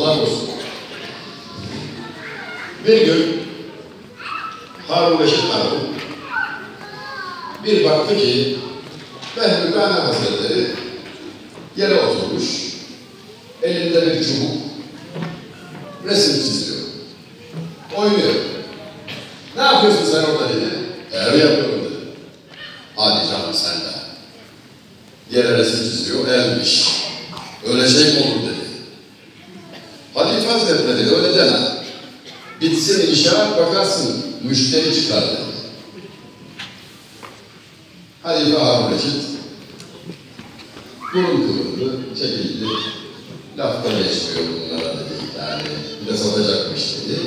doğrusu. Bir gün Harun Reşit Harun bir baktı ki Behri Gane Hazretleri yere oturmuş, elinde bir çubuk, resim çiziyor, oynuyor. Ne yapıyorsun sen orada dedi. Ev yapıyorum dedi. Hadi canım sen de. Yere resim çiziyor, elmiş. Öyle şey mi olur dedi. Halife Hazretleri öyle deme. Bitsin inşaat bakarsın müşteri çıkar dedi. Halife Harun Reşit burun kıvırdı, çekildi. Lafta geçmiyor bunlara dedi. Yani bir de satacakmış dedi.